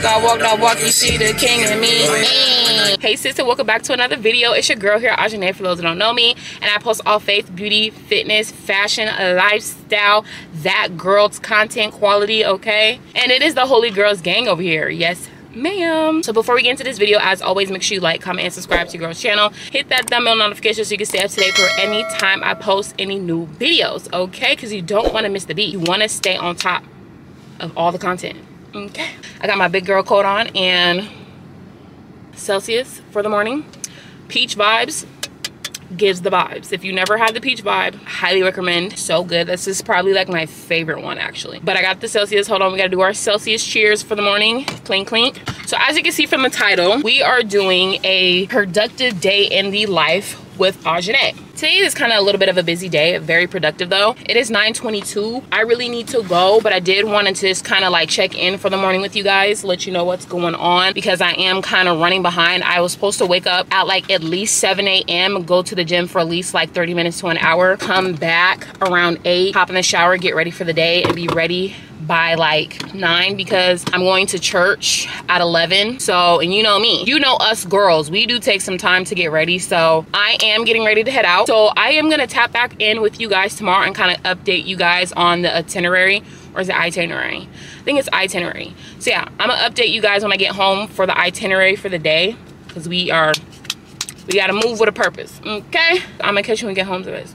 talk, I walk, I walk, you see the king in me. Hey sister, welcome back to another video. It's your girl here, Ajhana, for those that don't know me. And I post all faith, beauty, fitness, fashion, lifestyle, that girl's content quality, okay? And it is the Holy Girls gang over here. Yes, ma'am so before we get into this video as always make sure you like comment and subscribe to your girl's channel hit that thumbnail notification so you can stay up to date for any time i post any new videos okay because you don't want to miss the beat you want to stay on top of all the content okay. I got my big girl coat on and celsius for the morning. Peach vibes gives the vibes. If you never had the peach vibe highly recommend. So good. This is probably like my favorite one actually. But i got the celsius. Hold on. We got to do our celsius cheers for the morning. Clink clink. So as you can see from the title we are doing a productive day in the life with Ajhana. Today is kind of a little bit of a busy day, very productive though. It is 9.22. I really need to go, but I did want to just kind of like check in for the morning with you guys, let you know what's going on because I am kind of running behind. I was supposed to wake up at like at least 7 a.m., go to the gym for at least like 30 minutes to an hour, come back around 8, hop in the shower, get ready for the day, and be ready by like 9 because I'm going to church at 11. So, and you know me, you know us girls, we do take some time to get ready. So I am getting ready to head out. So I am gonna tap back in with you guys tomorrow and kind of update you guys on the itinerary or is it itinerary? I think it's itinerary. So yeah, I'm gonna update you guys when I get home for the itinerary for the day because we are, we gotta move with a purpose, okay? I'm gonna catch you when I get home, sis.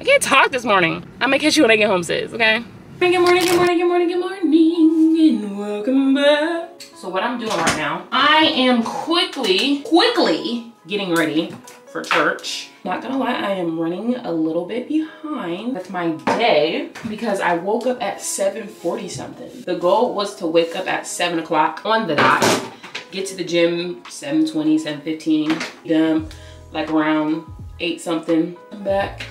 I can't talk this morning. I'm gonna catch you when I get home, sis, okay? Good morning, good morning, good morning, good morning, and welcome back. So what I'm doing right now, I am quickly, quickly getting ready for church. Not gonna lie, I am running a little bit behind with my day because I woke up at 7.40 something. The goal was to wake up at 7 o'clock on the dot, get to the gym 7.20, 7.15, done like around 8 something. I'm back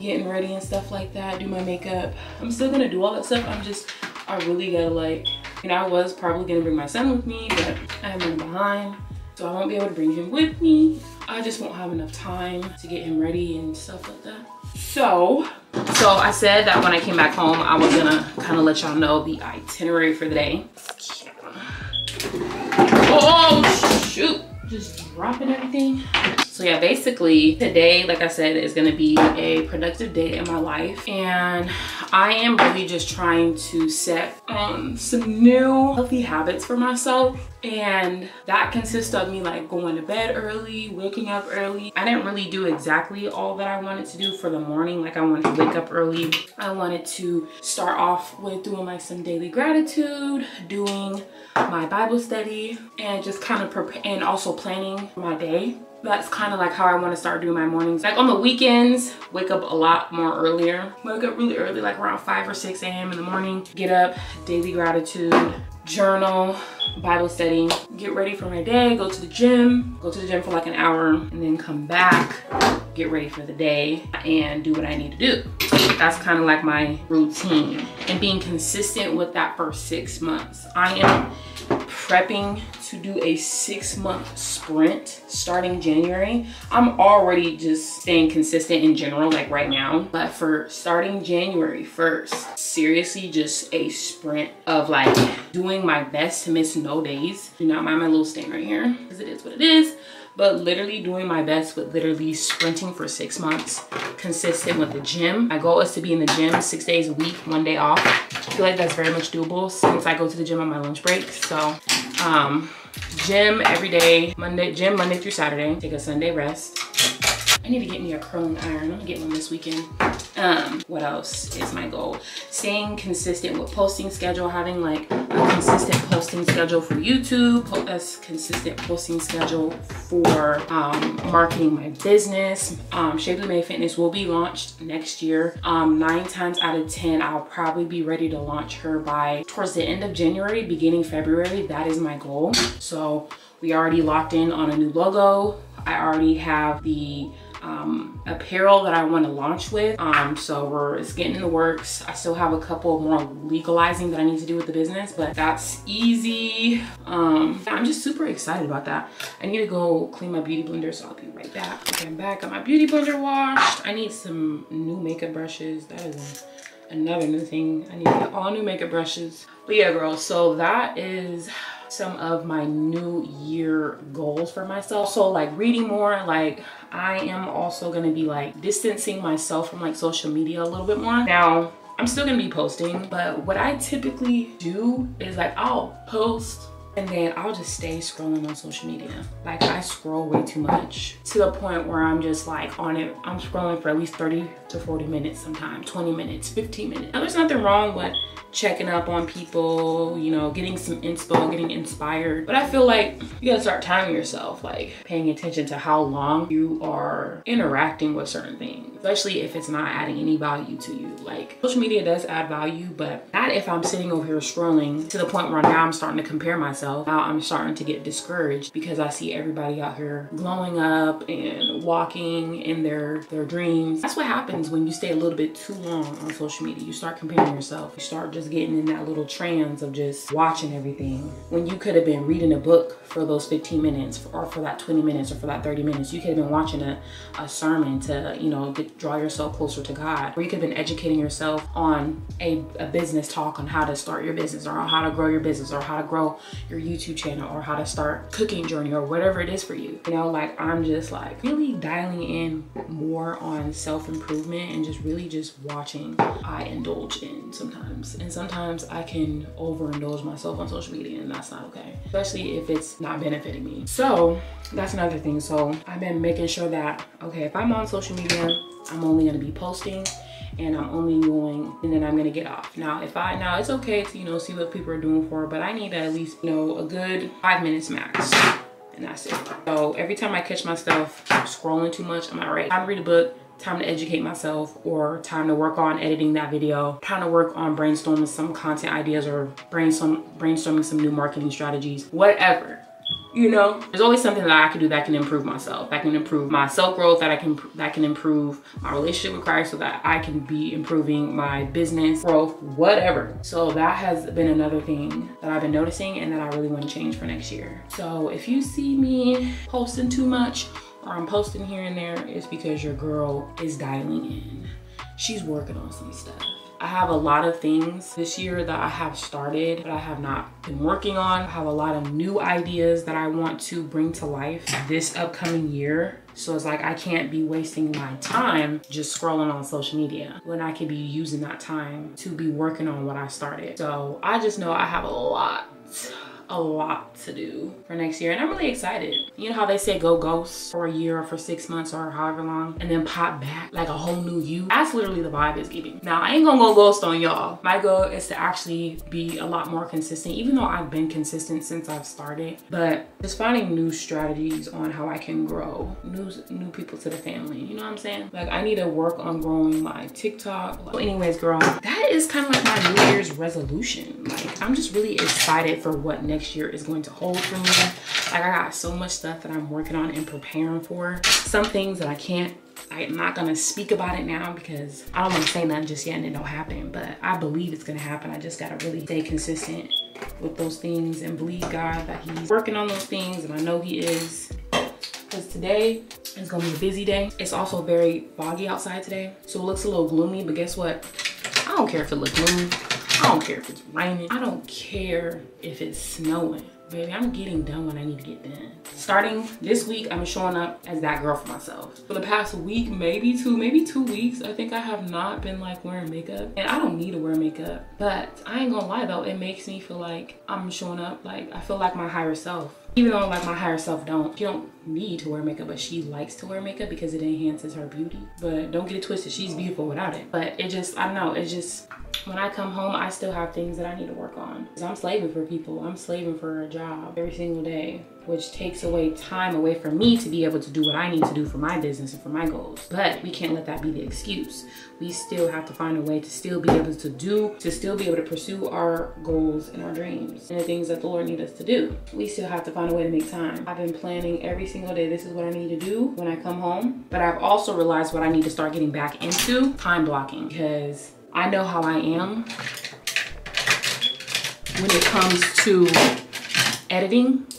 getting ready and stuff like that, do my makeup. I'm still gonna do all that stuff. I'm just, I really gotta like, you know, I was probably gonna bring my son with me, but I'm running behind. So I won't be able to bring him with me. I just won't have enough time to get him ready and stuff like that. So, so I said that when I came back home, I was gonna kind of let y'all know the itinerary for the day. Oh, shoot, just dropping everything. So yeah, basically today, like I said, is gonna be a productive day in my life. And I am really just trying to set um, some new healthy habits for myself. And that consists of me like going to bed early, waking up early. I didn't really do exactly all that I wanted to do for the morning. Like I wanted to wake up early. I wanted to start off with doing like some daily gratitude, doing my Bible study, and just kind of prepare and also planning my day that's kind of like how I want to start doing my mornings. Like on the weekends, wake up a lot more earlier. Wake up really early, like around 5 or 6 a.m. in the morning. Get up, daily gratitude, journal, Bible study, get ready for my day, go to the gym, go to the gym for like an hour, and then come back, get ready for the day, and do what I need to do. That's kind of like my routine. And being consistent with that for six months. I am prepping to do a six month sprint starting January. I'm already just staying consistent in general, like right now. But for starting January 1st, seriously just a sprint of like doing my best to miss no days. Do not mind my little stain right here because it is what it is but literally doing my best with literally sprinting for six months, consistent with the gym. My goal is to be in the gym six days a week, one day off. I feel like that's very much doable since I go to the gym on my lunch break. So um, gym every day, Monday, gym Monday through Saturday, take a Sunday rest. I need to get me a curling iron. I'm gonna get one this weekend. Um, what else is my goal? Staying consistent with posting schedule, having like a consistent posting schedule for YouTube, a consistent posting schedule for um, marketing my business. Um, Shapely Made Fitness will be launched next year. Um, nine times out of 10, I'll probably be ready to launch her by towards the end of January, beginning February. That is my goal. So we already locked in on a new logo. I already have the um, apparel that I want to launch with. Um, so we're it's getting in the works. I still have a couple more legalizing that I need to do with the business, but that's easy. Um, I'm just super excited about that. I need to go clean my beauty blender, so I'll be right back. Okay, I'm back. Got my beauty blender washed. I need some new makeup brushes. That is another new thing. I need to get all new makeup brushes. But yeah, girls, so that is some of my new year goals for myself. So like reading more, like I am also gonna be like distancing myself from like social media a little bit more. Now, I'm still gonna be posting, but what I typically do is like I'll post and then I'll just stay scrolling on social media. Like I scroll way too much to the point where I'm just like on it. I'm scrolling for at least 30 to 40 minutes sometimes, 20 minutes, 15 minutes. Now there's nothing wrong with checking up on people, you know, getting some inspo, getting inspired. But I feel like you gotta start timing yourself, like paying attention to how long you are interacting with certain things, especially if it's not adding any value to you. Like social media does add value, but not if I'm sitting over here scrolling to the point where now I'm starting to compare myself. Now I'm starting to get discouraged because I see everybody out here glowing up and walking in their, their dreams. That's what happens when you stay a little bit too long on social media. You start comparing yourself. You start just getting in that little trance of just watching everything when you could have been reading a book for those 15 minutes or for that 20 minutes or for that 30 minutes. You could have been watching a, a sermon to, you know, get, draw yourself closer to God. Or you could have been educating yourself on a, a business talk on how to start your business or how to grow your business or how to grow your YouTube channel or how to start cooking journey or whatever it is for you. You know, like I'm just like really dialing in more on self-improvement and just really just watching I indulge in sometimes. And sometimes I can overindulge myself on social media and that's not okay. Especially if it's not benefiting me. So that's another thing. So I've been making sure that, okay, if I'm on social media, I'm only gonna be posting and I'm only going and then I'm gonna get off. Now if I now it's okay to you know see what people are doing for but I need at least you know a good five minutes max and that's it. So every time I catch myself scrolling too much, I'm alright. I'm read a book, time to educate myself or time to work on editing that video, time to work on brainstorming some content ideas or brainstorm, brainstorming some new marketing strategies, whatever you know? There's always something that i can do that can improve myself that can improve my self-growth that i can that can improve my relationship with christ so that i can be improving my business growth whatever. So that has been another thing that i've been noticing and that i really want to change for next year. So if you see me posting too much or i'm posting here and there it's because your girl is dialing in. She's working on some stuff I have a lot of things this year that I have started, but I have not been working on. I have a lot of new ideas that I want to bring to life this upcoming year. So it's like I can't be wasting my time just scrolling on social media when I could be using that time to be working on what I started. So I just know I have a lot a lot to do for next year and I'm really excited. You know how they say go ghost for a year or for six months or however long and then pop back like a whole new you? That's literally the vibe it's giving. Now I ain't gonna go ghost on y'all. My goal is to actually be a lot more consistent even though I've been consistent since I've started but just finding new strategies on how I can grow new, new people to the family. You know what I'm saying? Like I need to work on growing my TikTok. Well, anyways, girl, that is kind of like my New Year's resolution. Like I'm just really excited for what next next year is going to hold for me. Like I got so much stuff that I'm working on and preparing for. Some things that I can't I'm not gonna speak about it now because I don't wanna say nothing just yet and it don't happen, but I believe it's gonna happen. I just gotta really stay consistent with those things and believe God that he's working on those things and I know he is. Because today is gonna be a busy day. It's also very foggy outside today. So it looks a little gloomy, but guess what? I don't care if it looks gloomy. I don't care if it's raining. I don't care if it's snowing. Baby, I'm getting done when I need to get done. Starting this week, I'm showing up as that girl for myself. For the past week, maybe two, maybe two weeks, I think I have not been like wearing makeup. And I don't need to wear makeup. But I ain't gonna lie though, it makes me feel like I'm showing up like, I feel like my higher self. Even though like my higher self don't, she don't need to wear makeup, but she likes to wear makeup because it enhances her beauty. But don't get it twisted, she's beautiful without it. But it just, I don't know, it just, when I come home, I still have things that I need to work on. Because I'm slaving for people. I'm slaving for a job every single day, which takes away time away from me to be able to do what I need to do for my business and for my goals. But we can't let that be the excuse. We still have to find a way to still be able to do, to still be able to pursue our goals and our dreams and the things that the Lord needs us to do. We still have to find a way to make time. I've been planning every single day. This is what I need to do when I come home. But I've also realized what I need to start getting back into time blocking because I know how I am when it comes to editing.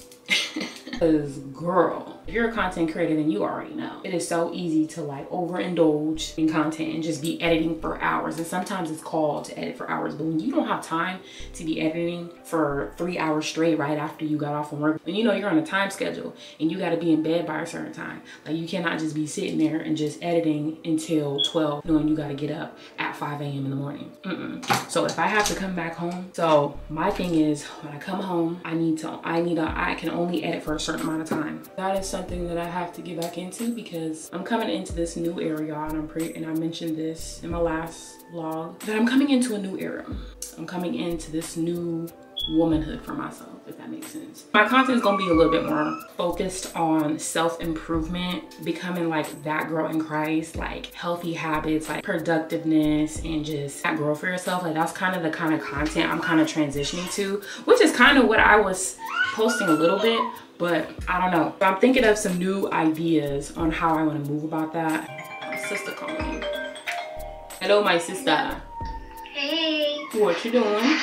Because girl, If you're a content creator, then you already know. It is so easy to like overindulge in content and just be editing for hours. And sometimes it's called to edit for hours, but when you don't have time to be editing for three hours straight right after you got off from work, and you know you're on a time schedule and you gotta be in bed by a certain time. Like you cannot just be sitting there and just editing until 12, knowing you gotta get up at 5 a.m. in the morning. Mm -mm. So if I have to come back home, so my thing is when I come home, I need to, I need a, I can only edit for a certain amount of time. That is something that I have to get back into because I'm coming into this new area and I'm pretty, and I mentioned this in my last vlog, that I'm coming into a new era. I'm coming into this new womanhood for myself, if that makes sense. My content is gonna be a little bit more focused on self-improvement, becoming like that girl in Christ, like healthy habits, like productiveness, and just that girl for yourself. Like that's kind of the kind of content I'm kind of transitioning to, which is kind of what I was posting a little bit, but I don't know. I'm thinking of some new ideas on how I wanna move about that. My sister calling me. Hello, my sister. Hey. What you doing?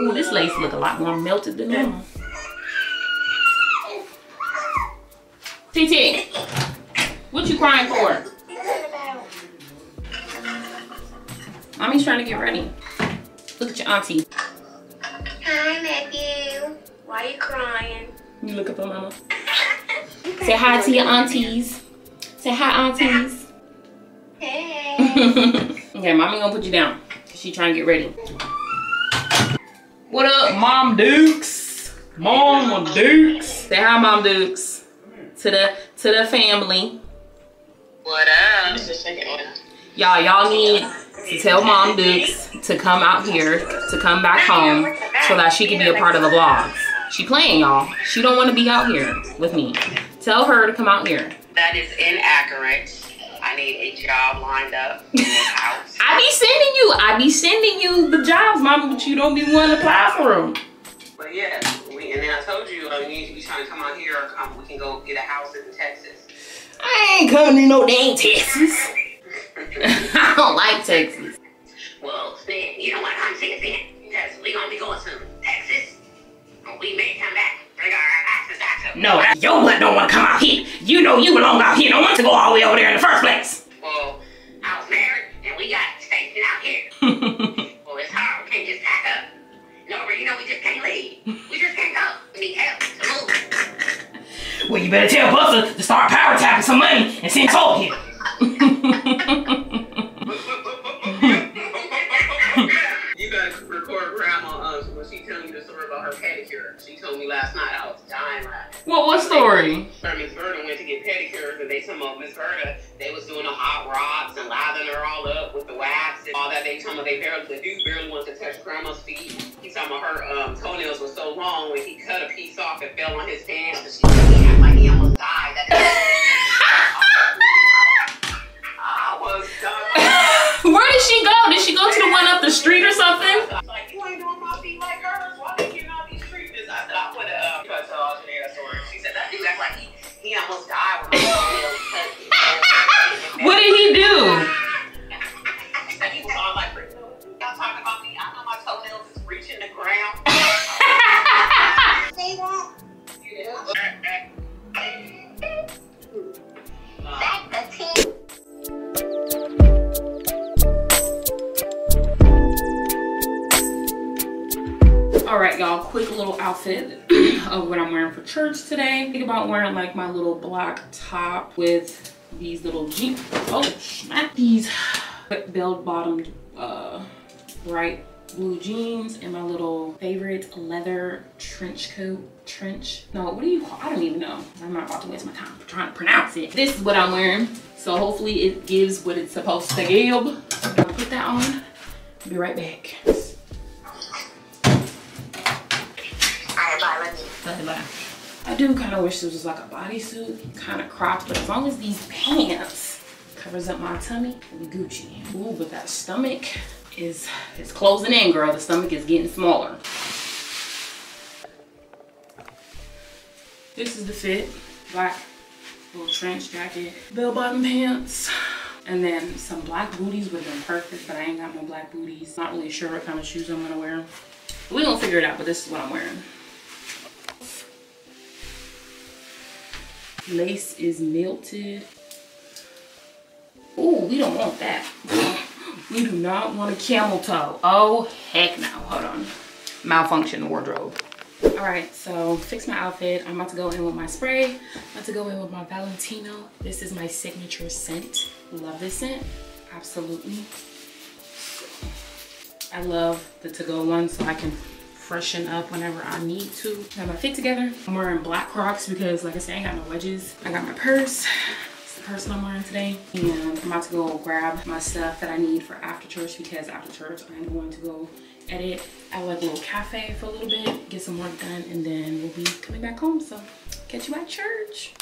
Ooh, this lace look a lot more melted than normal. TT, what you crying for? Mommy's trying to get ready. Look at your auntie. Hi, Matthew. Why are you crying? You look up at mama. Say hi to your aunties. Say hi, aunties. Hey. okay, mommy gonna put you down. She trying to get ready. What up, Mom Dukes? Mom Dukes. Say hi, Mom Dukes. To the to the family. What up? Y'all, y'all need to tell Mom Dukes to come out here, to come back home, so that she can be a part of the vlogs. She playing, y'all. She don't want to be out here with me. Tell her to come out here. That is inaccurate. I need a job lined up in this house. I be sending you, I be sending you the jobs, Mama, but you don't be wanting to apply for them. But yeah, we, and then I told you uh, you need to be trying to come out here. Or come, we can go get a house in Texas. I ain't coming to no dang Texas. I don't like Texas. well, then you know what I'm saying? Then because we gonna be going to No, your butt don't want to come out here. You know you belong out here. Don't want to go all the way over there in the first place. Well, I was married, and we got stationed out here. well, it's hard. We can't just pack up. No, you know we just can't leave. We just can't go. We need help to move. well, you better tell Buster to start power tapping some money and send Cole here. What, story? Her Miss Verda went to get pedicures and they told me Miss Verda they was doing the hot rods and lathering her all up with the wax and all that. They told me they barely the dude barely wanted to touch grandma's feet. He told me her um, toenails were so long when he cut a piece off it fell on his pants and she said he acted like he almost died. I was dying. Where did she go? Did she go to the one up the street or something? Like he, church today. Think about wearing like my little black top with these little jeans. Oh, smack. These bell-bottomed, uh, bright blue jeans and my little favorite leather trench coat. Trench, no, what do you call, I don't even know. I'm not about to waste my time trying to pronounce it. This is what I'm wearing. So hopefully it gives what it's supposed to give. I'll put that on, be right back. Bye. Bye bye. I do kind of wish this was like a bodysuit, kind of cropped, but as long as these pants covers up my tummy, Gucci. Ooh, but that stomach is is closing in, girl. The stomach is getting smaller. This is the fit, black little trench jacket, bell bottom pants, and then some black booties would have been perfect, but I ain't got no black booties. Not really sure what kind of shoes I'm gonna wear. We gonna figure it out, but this is what I'm wearing. Lace is melted. Oh, we don't want that. we do not want a camel toe. Oh, heck no. Hold on. Malfunction wardrobe. All right, so fix my outfit. I'm about to go in with my spray. I'm about to go in with my Valentino. This is my signature scent. Love this scent, absolutely. I love the to-go one so I can freshen up whenever I need to. Got my fit together. I'm wearing black Crocs because like I said, I ain't got no wedges. I got my purse. It's the purse I'm wearing today. And I'm about to go grab my stuff that I need for after church because after church I'm going to go edit at like a little cafe for a little bit, get some work done, and then we'll be coming back home. So catch you at church.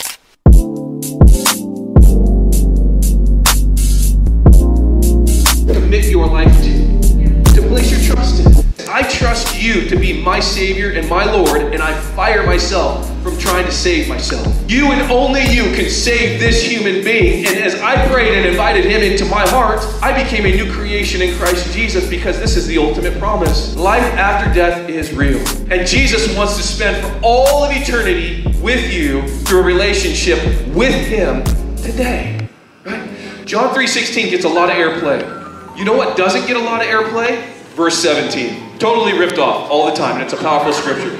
Commit your life to, to place your trust in. I trust you to be my Savior and my Lord, and I fire myself from trying to save myself. You and only you can save this human being. And as I prayed and invited him into my heart, I became a new creation in Christ Jesus because this is the ultimate promise. Life after death is real. And Jesus wants to spend for all of eternity with you through a relationship with him today. Right? John 3:16 gets a lot of airplay. You know what doesn't get a lot of airplay? Verse 17. Totally ripped off all the time, and it's a powerful scripture.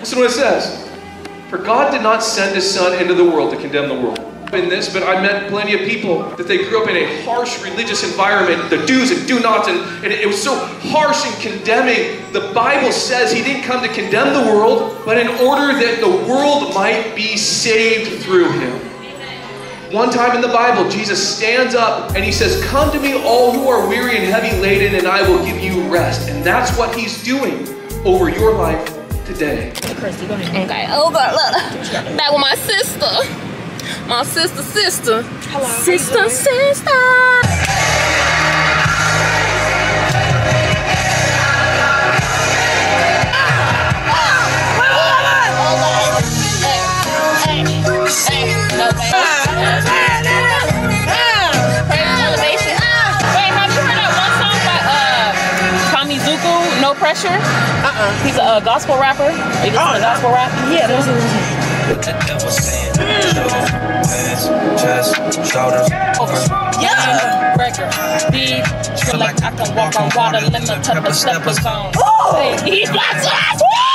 Listen to what it says. For God did not send his son into the world to condemn the world. In this, but I met plenty of people that they grew up in a harsh religious environment, the do's and do nots, and, and it was so harsh and condemning. The Bible says he didn't come to condemn the world, but in order that the world might be saved through him. One time in the Bible, Jesus stands up and he says, Come to me, all who are weary and heavy laden, and I will give you rest. And that's what he's doing over your life today. Okay. Oh God, look. Back with my sister. My sister, sister. Hello. Sister, sister. Gospel rapper. Are you listen to gospel rap? Yeah, those are What the devil saying? Hands, chest, shoulders, over. Yeah. Record. Beat. Feel like I can walk on water. Let me touch the steppers on. He's my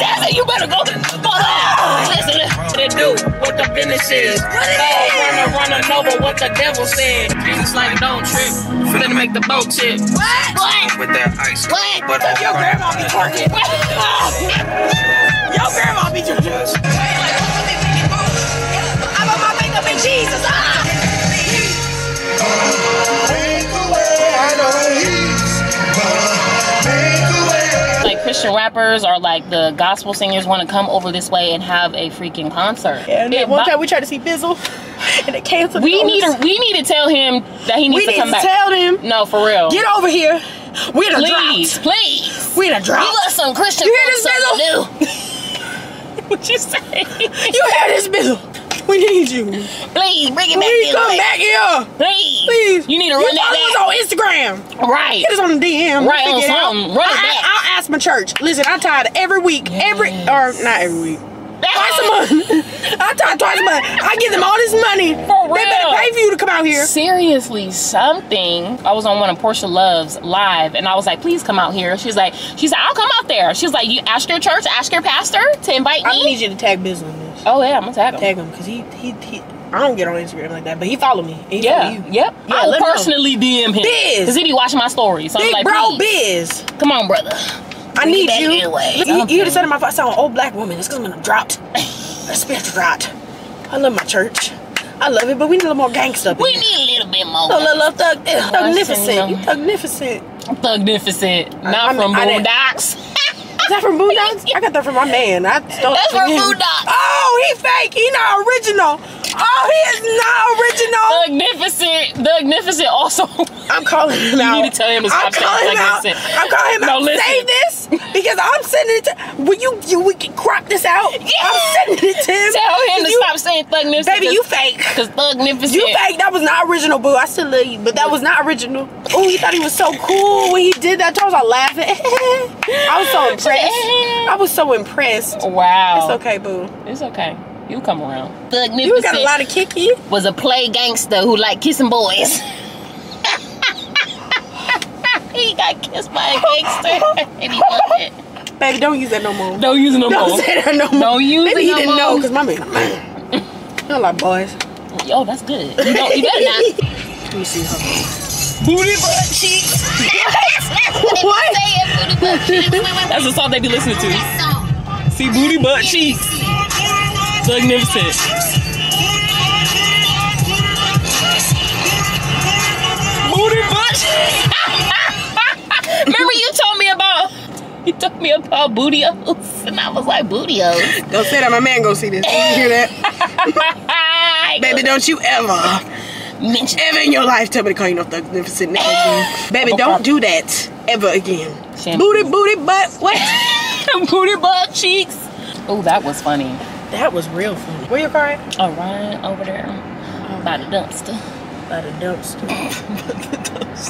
That's what I said. So you better go. Go ahead. Listen, listen. They do what the business is. Runner, runner, over what the devil said. Jesus like don't trip. Finna make the boat tip. What? What? With that ice. What? But Your grandma be twerking. Your grandma be twerking. I put my makeup in Jesus. Ah! Christian rappers or like the gospel singers want to come over this way and have a freaking concert. Yeah, and It one time we tried to see Bizzle, and they canceled. we need to we need to tell him that he needs We to need come to back. tell him. no, for real. Get over here. We done please, dropped. please. We done You dropped. got some Christian You hear this, do. what you say? You hear this, Bizzle? We need you. please bring it back. Please come back here. Please. Please. You need to run follow us that on Instagram. Right. Hit us on the DM. Right, We'll on figure it out. something. Run I, back. I'll ask my church. Listen, I'm tired every week. Every or not every week. Twice a month. I try twice a month. I give them all this money. For They better pay for you to come out here. Seriously, something. I was on one of Portia Love's live, and I was like, "Please come out here." She's like, "She's like, I'll come out there." She's like, "You ask your church, ask your pastor to invite me. I me." need you to tag Biz on this. oh yeah, I'm gonna tag him. Tag him because he, he he. I don't get on Instagram like that, but he follow me. He Yeah, yep. Yeah, I will let him know. personally DM him Biz. because he be watching my stories. So I'm Big like, bro, "Please, Biz. come on, brother." I need you. anyway. You, you just said in my phone, I sound an old black woman. It's because I'm dropped. My spiritual dropped. I love my church. I love it, but we need a little more gangsta. We need a little bit more. a little, little thug, Listen, eh, thugnificent. you thugnificent. Thugnificent, not I mean, from I didn't- Boondocks. Is that from Boondocks? I got that from my man. I stole That's it from from him. Boondocks. Oh, he fake. He not original. Oh, he is not original. Thugnificent, Magnificent also. I'm calling him You out. need to tell him to I'm calling him out. Thugnificent. I'm calling him No, out. listen. Save this because I'm sending it to. Will you? You we can crop this out. Yeah. I'm sending it to him. Tell him to You- stop saying thug Thugnificent. Baby, you fake. Because thug Thugnificent. You fake. That was not original, boo. I still love you, but that was not original. Oh, he thought he was so cool when he did that. I was like laughing. I was so impressed. I was so impressed. Wow. It's okay, boo. It's okay. You come around. Thug You got a lot of kicky. was a play gangster who liked kissing boys. he got kissed by a gangster and he loved it. Baby, don't use that no more. Don't use it no more. Don't more. say that no more. Don't use Maybe it he no didn't more. know because my man. I like boys. Yo, that's good. You, don't, you better not. Let me see her. Booty butt cheeks. What? That's the song they be listening to. See booty butt cheeks. Magnificent. Booty butt cheeks. Me about bootios and I was like bootios. Don't say that. My man go see this. You hear that? Baby, don't you ever, mention ever in your life tell me to call you no magnificent nigga again. Baby, don't do that ever again. Shampoo. Booty, booty, butt. What? booty butt cheeks. Oh, that was funny. That was real funny. Where your car at? Oh, Ryan over there by the dumpster. By the dumpster.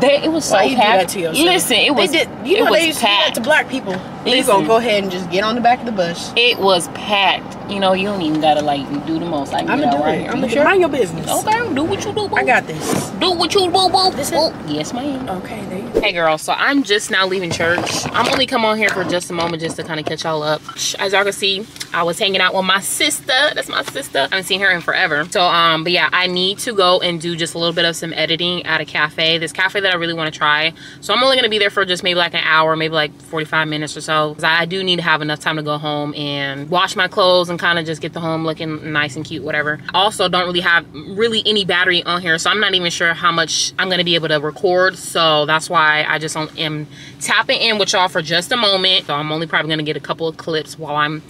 They, it was so Why you do packed. Listen, it was they did. You it know was they used to do that packed. to black people. They Listen. gonna go ahead and just get on the back of the bus. It was packed. You know, you don't even gotta like do the most. I can I'm gonna out do right it. here. I'm You gonna sure? mind your business. Okay, do what you do. Boo. I got this. Do what you do, boo. This boo. it? Yes, ma'am. Okay, there you go. Hey, girl. So I'm just now leaving church. I'm only come on here for just a moment, just to kind of catch y'all up. As y'all can see, I was hanging out with my sister. That's my sister. I haven't seen her in forever. So, um, but yeah, I need to go and do just a little bit of some editing at a cafe. This cafe that I really want to try. So I'm only gonna be there for just maybe like an hour, maybe like 45 minutes or so. 'Cause I do need to have enough time to go home and wash my clothes and kind of just get the home looking nice and cute, whatever. Also, don't really have really any battery on here, so I'm not even sure how much I'm gonna be able to record. So that's why I just am tapping in with y'all for just a moment. So I'm only probably gonna get a couple of clips while I'm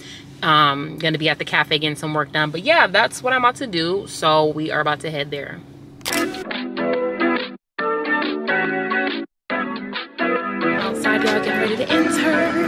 um gonna be at the cafe getting some work done. But yeah, that's what I'm about to do. So we are about to head there. Outside, y'all get ready to enter.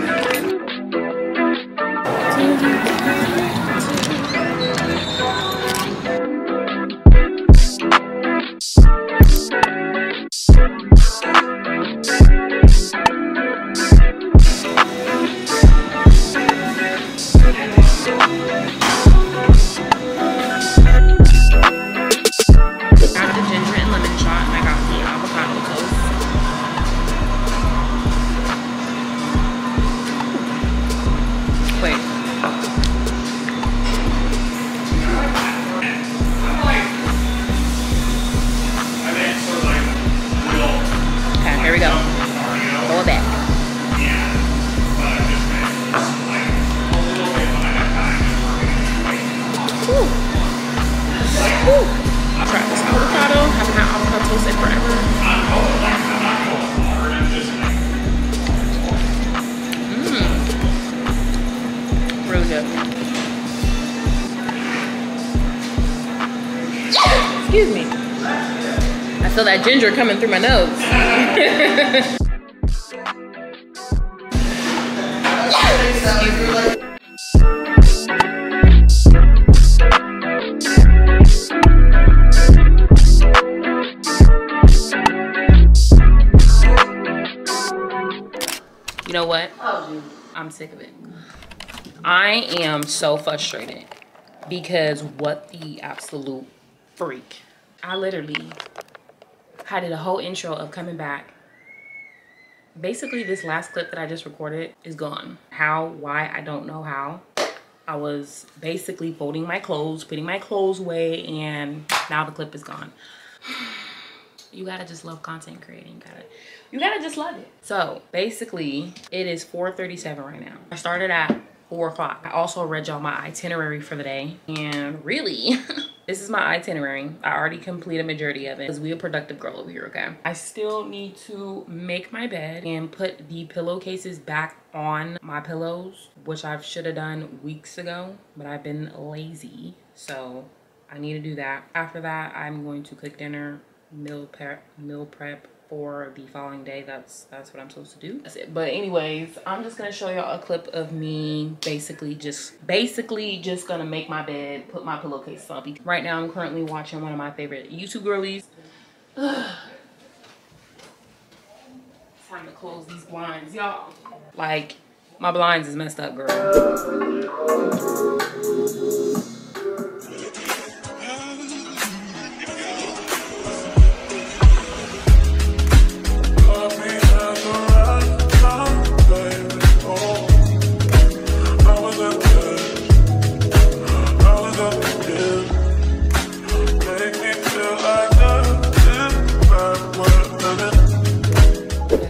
Feel that ginger coming through my nose. You know what? I'm sick of it. I am so frustrated because what the absolute freak. I literally I did a whole intro of coming back. Basically, this last clip that I just recorded is gone. How, why, I don't know how. I was basically folding my clothes, putting my clothes away, and now the clip is gone. You gotta just love content creating. You gotta, you gotta just love it. So basically, it is 4:37 right now. I started at four o'clock. I also read y'all my itinerary for the day, and really, this is my itinerary. I already completed a majority of it because we a productive girl over here. Okay. I still need to make my bed and put the pillowcases back on my pillows, which I should have done weeks ago, but I've been lazy. So I need to do that. After that, I'm going to cook dinner, meal prep, meal prep for the following day. That's that's what I'm supposed to do. But anyways, I'm just gonna show y'all a clip of me basically just basically just gonna make my bed, put my pillowcase on. Right now, I'm currently watching one of my favorite YouTube girlies. Time to close these blinds, y'all. Like My blinds is messed up, girl.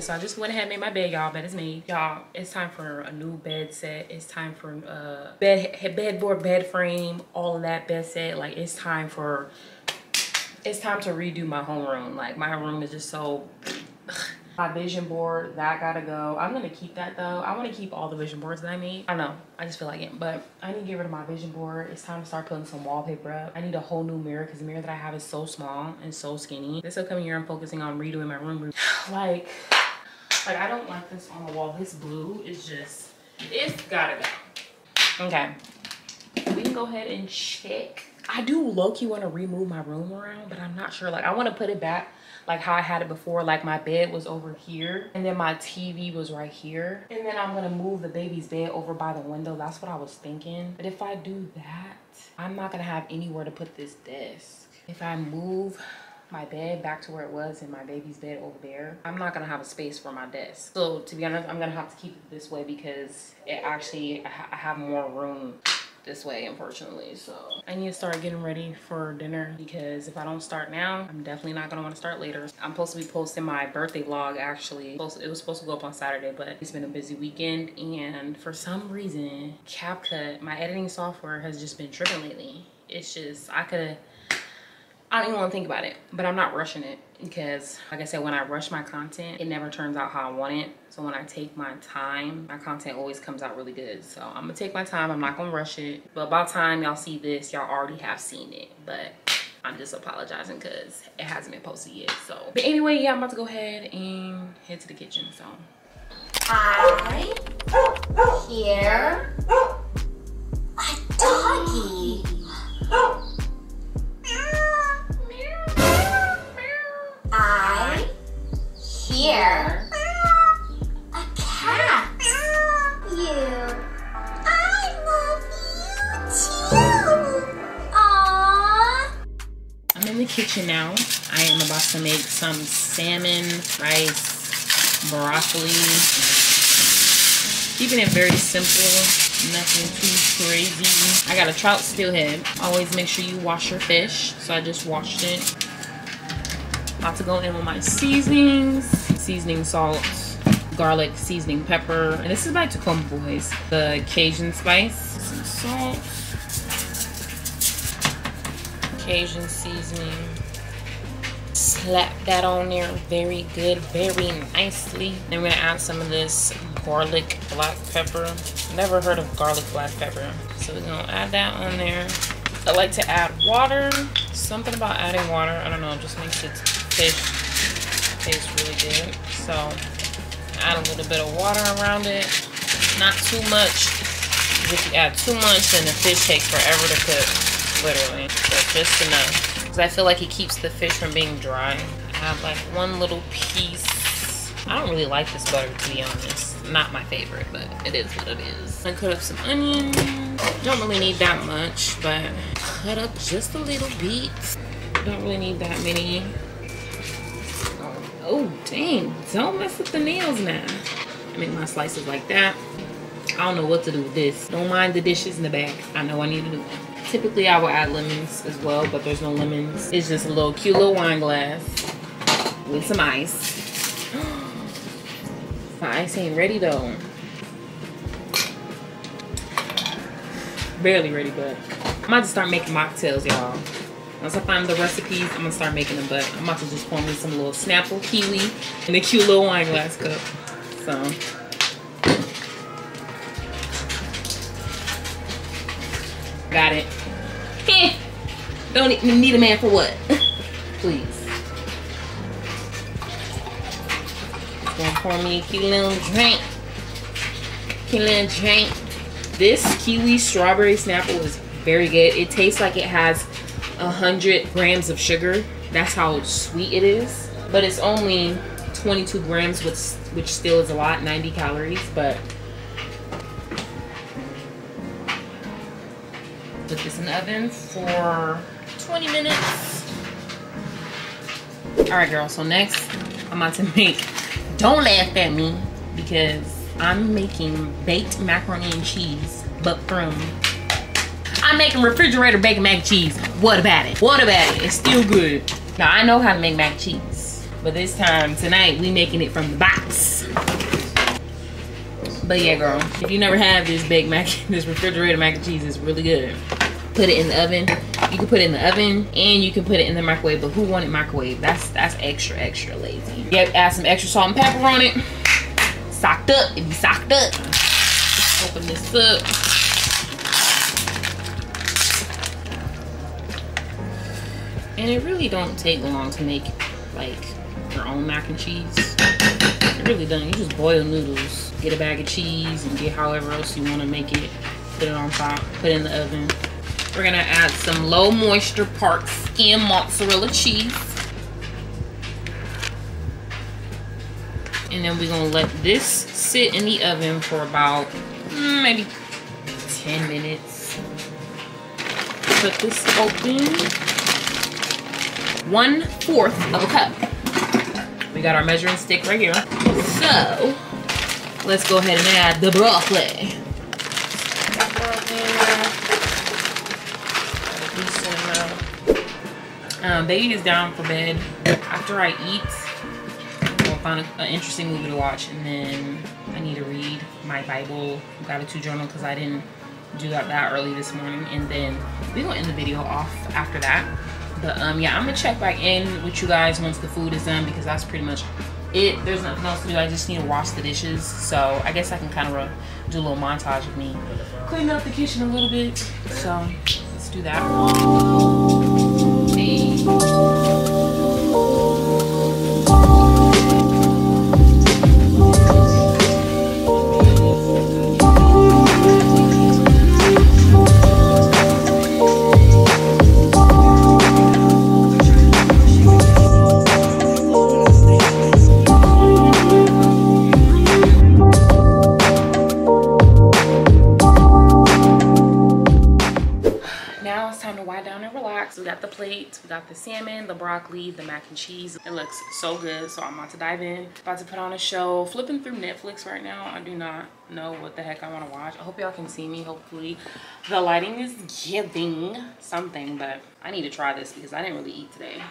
So I just went ahead and made my bed, y'all. Bed is made. Y'all, it's time for a new bed set. It's time for uh bed headboard, bed frame, all of that bed set. Like it's time for it's time to redo my homeroom. Like my room is just so my vision board that gotta go i'm gonna keep that though i want to keep all the vision boards that i made i know i just feel like it but i need to get rid of my vision board it's time to start putting some wallpaper up i need a whole new mirror because the mirror that i have is so small and so skinny this upcoming year i'm focusing on redoing my room like like i don't like this on the wall this blue is just it's gotta go okay we can go ahead and check i do low-key want to remove my room around but i'm not sure like i want to put it back like how I had it before. Like my bed was over here and then my TV was right here. And then I'm gonna move the baby's bed over by the window. That's what I was thinking. But if I do that, I'm not gonna have anywhere to put this desk. If I move my bed back to where it was and my baby's bed over there, I'm not gonna have a space for my desk. So to be honest, I'm gonna have to keep it this way because it actually, I have more room this way unfortunately so. I need to start getting ready for dinner because if i don't start now i'm definitely not gonna want to start later. I'm supposed to be posting my birthday vlog actually. It was supposed to go up on saturday but it's been a busy weekend and for some reason capcut my editing software has just been tripping lately. It's just i could I don't even want to think about it, but I'm not rushing it because like I said, when I rush my content, it never turns out how I want it. So when I take my time, my content always comes out really good. So I'm gonna take my time, I'm not gonna rush it. But by the time y'all see this, y'all already have seen it. But I'm just apologizing because it hasn't been posted yet. So, but anyway, yeah, I'm about to go ahead and head to the kitchen, so. I hear a doggy. I hear a cat. You. I love you too. Aww. I'm in the kitchen now. I am about to make some salmon, rice, broccoli. Keeping it very simple, nothing too crazy. I got a trout steelhead. Always make sure you wash your fish. So I just washed it. About to go in with my seasonings. Seasoning salt, garlic, seasoning pepper. And this is by Tacoma Boys. The Cajun spice. Some salt. Cajun seasoning. Slap that on there very good, very nicely. Then we're gonna add some of this garlic black pepper. Never heard of garlic black pepper. So we're gonna add that on there. I like to add water. Something about adding water, I don't know, just makes it fish taste really good. So add a little bit of water around it. Not too much. If you add too much, then the fish takes forever to cook, literally. But just enough. Because I feel like it keeps the fish from being dry. I have like one little piece. I don't really like this butter, to be honest. Not my favorite, but it is what it is. I cut up some onions. Don't really need that much, but cut up just a little bit. Don't really need that many. Oh, dang. Don't mess with the nails now. I make my slices like that. I don't know what to do with this. Don't mind the dishes in the back. I know I need to do. Typically, I will add lemons as well, but there's no lemons. It's just a little cute little wine glass with some ice. My ice ain't ready though. Barely ready, but I'm about to start making mocktails, y'all. Once I find the recipes, I'm gonna start making them, but I'm about to just pour me some little Snapple kiwi in a cute little wine glass cup. So. Got it. Eh. Don't need a man for what? Please. Gonna pour me a cute little drink. Cute little drink. This kiwi strawberry snapple is very good. It tastes like it has 100 grams of sugar. That's how sweet it is. But it's only 22 grams, which, which still is a lot, 90 calories. But put this in the oven for 20 minutes. All right, girl. So next, I'm about to make, don't laugh at me because I'm making baked macaroni and cheese, but from I'm making refrigerator baked mac and cheese. What about it? What about it? It's still good. Now I know how to make mac and cheese, but this time tonight we making it from the box. But yeah, girl, if you never have this baked mac, this refrigerator mac and cheese, is really good. Put it in the oven. You can put it in the oven and you can put it in the microwave. But who wanted microwave? That's that's extra extra lazy. Yeah, add some extra salt and pepper on it. Socked up. It be socked up. Open this up. And it really don't take long to make like your own mac and cheese. It really doesn't. You just boil noodles, get a bag of cheese, and get however else you want to make it. Put it on top, put it in the oven. We're gonna add some low moisture part skim mozzarella cheese. And then we're gonna let this sit in the oven for about mm, maybe 10 minutes. Cut this open. One fourth of a cup. We got our measuring stick right here. So, let's go ahead and add the broccoli. Um, baby is down for bed. After I eat, I'll find an interesting movie to watch, and then I need to read my Bible gratitude journal because I didn't do that that early this morning. And then we gonna end the video off after that. But um, yeah, I'm gonna check back in with you guys once the food is done because that's pretty much it. There's nothing else to do. I just need to wash the dishes. So I guess I can kind of do a little montage of me cleaning up the kitchen a little bit. So let's do that. Hey. Got the salmon, the broccoli, the mac and cheese. It looks so good, so I'm about to dive in. About to put on a show. Flipping through Netflix right now. I do not know what the heck I want to watch. I hope y'all can see me. Hopefully the lighting is giving something, but I need to try this because I didn't really eat today.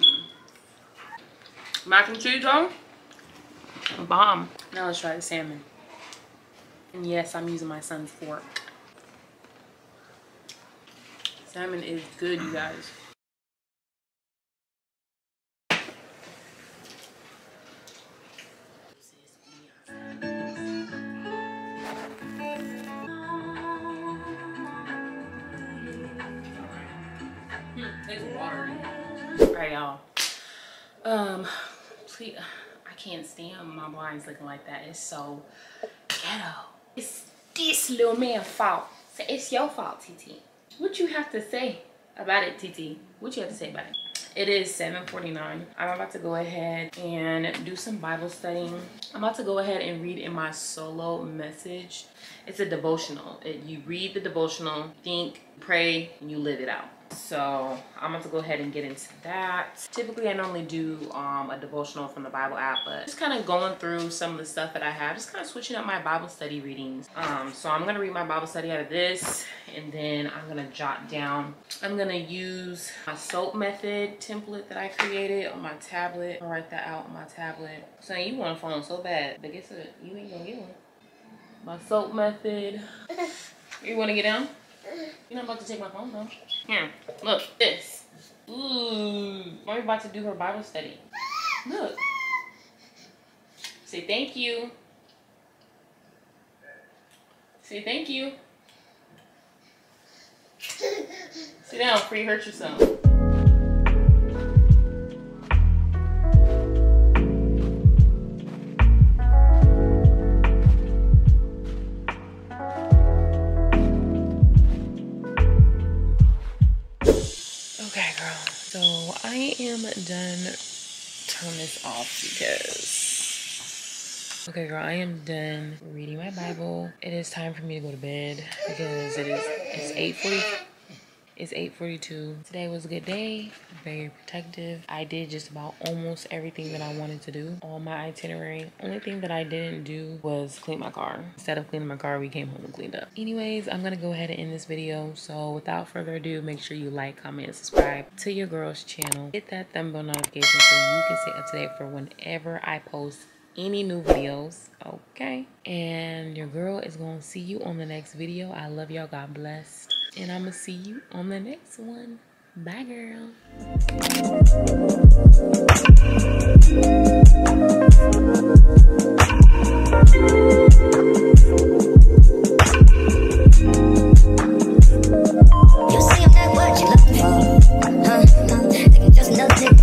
Mm. Mac and cheese though, bomb. Now let's try the salmon. And yes, I'm using my son's fork. Salmon is good, you guys. Alright, y'all. Um, please, I can't stand my blinds looking like that. It's so ghetto. It's this little man's fault. So it's your fault, TT. What you have to say about it, TT? What you have to say about it? It is 7.49. I'm about to go ahead and do some Bible studying. I'm about to go ahead and read in my solo message. It's a devotional. It, you read the devotional, think, pray, and you live it out. So I'm going to go ahead and get into that. Typically, I normally do um, a devotional from the Bible app, but just kind of going through some of the stuff that I have, just kind of switching up my Bible study readings. Um, so I'm gonna read my Bible study out of this, and then I'm gonna jot down. I'm gonna use my soap method template that I created on my tablet. I'll write that out on my tablet. So you want a phone so bad, but guess what? You ain't gonna get one. My soap method. You wanna get down? You're not about to take my phone though. Here, look, this. Ooh, Mommy about to do her Bible study. Look. Say thank you. Say thank you. Sit down before you hurt yourself. Am done. Turn this off because. Okay, girl, I am done reading my Bible. It is time for me to go to bed because it is It's 8:40. It's 8:42. Today was a good day. Very protective. I did just about almost everything that I wanted to do on my itinerary. Only thing that I didn't do was clean my car. Instead of cleaning my car, we came home and cleaned up. Anyways, I'm gonna go ahead and end this video. So without further ado, make sure you like, comment, and subscribe to your girl's channel. Hit that thumb bell notification so you can stay up to date for whenever I post any new videos okay and your girl is gonna see you on the next video i love y'all god bless and I'm going to see you on the next one. Bye, girl. You see, I'm not what you look for. Huh? Just nothing.